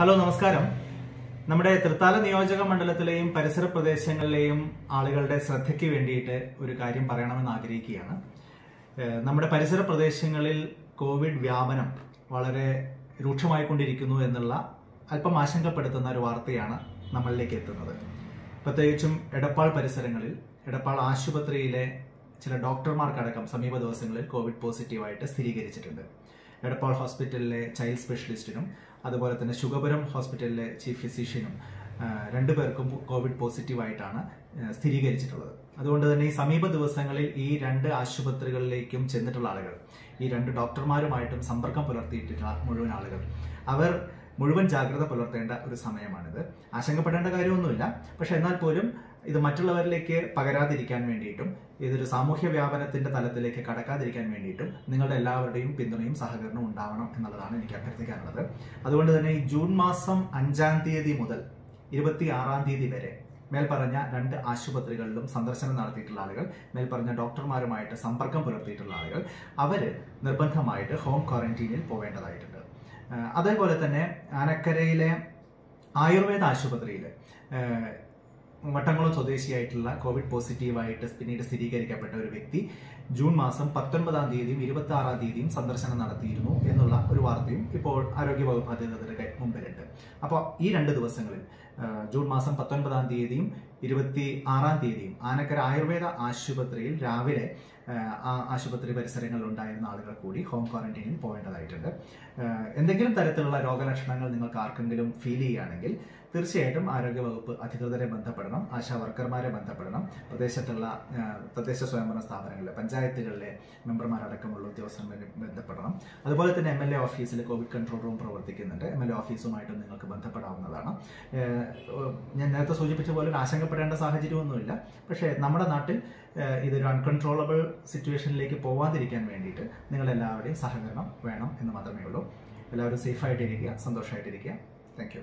Hello നമസ്കാരം. നമ്മുടെ തൃത്താല നിയോജക മണ്ഡലത്തിലെയും പരിസര പ്രദേശങ്ങളിലെയും ആളുകളുടെ ശ്രദ്ധയ്ക്ക് വേണ്ടിയിട്ട് ഒരു കാര്യം പറയണമെന്ന് ആഗ്രഹിക്കുകയാണ്. നമ്മുടെ പരിസര പ്രദേശങ്ങളിൽ കോവിഡ് വ്യാപനം വളരെ രൂക്ഷമായിക്കൊണ്ടിരിക്കുന്നു എന്നുള്ള അല്പം ആശങ്കപ്പെടുത്തുന്ന ഒരു വാർത്തയാണ് നമ്മളിലേക്ക് എത്തുന്നത്. പ്രത്യേകിച്ചും എടപ്പാൾ പരിസരങ്ങളിൽ എടപ്പാൾ ആശുപത്രിയിലെ ചില ഡോക്ടർമാർക്കടക്കം സമീപ ദിവസങ്ങളിൽ കോവിഡ് പോസിറ്റീവായിട്ട് സ്ഥിരീകരിച്ചിട്ടുണ്ട്. എടപ്പാൾ ഹോസ്പിറ്റലിലെ ചൈൽഡ് സ്പെഷ്യലിസ്റ്റിനും അതുപോലെ തന്നെ ശുഗപുരം ഹോസ്പിറ്റലിലെ ചീഫ് ഫിസിഷ്യനും രണ്ടുപേർക്കും കോവിഡ് പോസിറ്റീവായിട്ടാണ് സ്ഥിരീകരിച്ചിട്ടുള്ളത്. അതുകൊണ്ട് തന്നെ ഈ സമീപ ദിവസങ്ങളിൽ ഈ രണ്ട് ആശുപത്രികളിലേക്കും ചെന്നിട്ടുള്ള ആളുകൾ ഈ രണ്ട് ഡോക്ടർമാരുമായിട്ടും സമ്പർക്കം പുലർത്തിയിട്ടുള്ള മുഴുവൻ ആളുകൾ അവർ മുഴുവൻ ജാഗ്രത പുലർത്തേണ്ട ഒരു സമയമാണിത്. ആശങ്കപ്പെടേണ്ട കാര്യമൊന്നുമില്ല. പക്ഷെ എന്നാൽ പോലും ഇത് മറ്റുള്ളവരിലേക്ക് പകരാതിരിക്കാൻ വേണ്ടിയിട്ടും ഇതൊരു സാമൂഹ്യ വ്യാപനത്തിന്റെ തലത്തിലേക്ക് കടക്കാതിരിക്കാൻ വേണ്ടിയിട്ടും നിങ്ങളുടെ എല്ലാവരുടെയും പിന്തുണയും സഹകരണവും ഉണ്ടാവണം എന്നുള്ളതാണ് എനിക്ക് അഭ്യർത്ഥിക്കാനുള്ളത്. അതുകൊണ്ട് തന്നെ ഈ ജൂൺ മാസം അഞ്ചാം തീയതി മുതൽ ഇരുപത്തി ആറാം തീയതി വരെ മേൽപ്പറഞ്ഞ രണ്ട് ആശുപത്രികളിലും സന്ദർശനം നടത്തിയിട്ടുള്ള ആളുകൾ മേൽപ്പറഞ്ഞ ഡോക്ടർമാരുമായിട്ട് സമ്പർക്കം പുലർത്തിയിട്ടുള്ള ആളുകൾ അവർ നിർബന്ധമായിട്ട് ഹോം ക്വാറന്റീനിൽ പോവേണ്ടതായിട്ടുണ്ട്. അതേപോലെ തന്നെ ആനക്കരയിലെ ആയുർവേദ ആശുപത്രിയിൽ വട്ടംകുളം സ്വദേശിയായിട്ടുള്ള കോവിഡ് പോസിറ്റീവായിട്ട് പിന്നീട് സ്ഥിരീകരിക്കപ്പെട്ട ഒരു വ്യക്തി ജൂൺ മാസം പത്തൊൻപതാം തീയതിയും ഇരുപത്തി ആറാം തീയതിയും സന്ദർശനം നടത്തിയിരുന്നു എന്നുള്ള ഒരു വാർത്തയും ഇപ്പോൾ ആരോഗ്യവകുപ്പ് അധികൃതരുടെ മുമ്പിലുണ്ട്. അപ്പോൾ ഈ രണ്ട് ദിവസങ്ങളിൽ ജൂൺ മാസം പത്തൊൻപതാം തീയതിയും ഇരുപത്തി ആറാം തീയതിയും ആനക്കര ആയുർവേദ ആശുപത്രിയിൽ രാവിലെ ആശുപത്രി പരിസരങ്ങളിൽ ഉണ്ടായിരുന്ന ആളുകൾ കൂടി ഹോം ക്വാറന്റൈനിൽ പോകേണ്ടതായിട്ടുണ്ട്. എന്തെങ്കിലും തരത്തിലുള്ള രോഗലക്ഷണങ്ങൾ നിങ്ങൾക്ക് ആർക്കെങ്കിലും ഫീൽ ചെയ്യുകയാണെങ്കിൽ തീർച്ചയായിട്ടും ആരോഗ്യവകുപ്പ് അധികൃതരെ ബന്ധപ്പെടണം ആശാ വർക്കർമാരെ ബന്ധപ്പെടണം. പ്രദേശത്തുള്ള തദ്ദേശ സ്വയംഭരണ സ്ഥാപനങ്ങളിലെ പഞ്ചായത്തുകളിലെ മെമ്പർമാരടക്കമുള്ള ഉദ്യോഗസ്ഥന്മാരെ ബന്ധപ്പെടണം. അതുപോലെ തന്നെ എം എൽ എ ഓഫീസിൽ കോവിഡ് കൺട്രോൾ റൂം പ്രവർത്തിക്കുന്നുണ്ട്. എം എൽ എ ഓഫീസുമായിട്ടും നിങ്ങൾക്ക് ബന്ധപ്പെടാവുന്നതാണ്. ഞാൻ നേരത്തെ സൂചിപ്പിച്ച പോലെ ആശങ്കപ്പെടേണ്ട സാഹചര്യമൊന്നുമില്ല. പക്ഷേ നമ്മുടെ നാട്ടിൽ ഇതൊരു അൺകൺട്രോളബിൾ സിറ്റുവേഷനിലേക്ക് പോവാതിരിക്കാൻ വേണ്ടിയിട്ട് നിങ്ങളെല്ലാവരുടെയും സഹകരണം വേണം എന്ന് മാത്രമേ ഉള്ളൂ. എല്ലാവരും സേഫായിട്ടിരിക്കുക സന്തോഷമായിട്ടിരിക്കുക താങ്ക് യു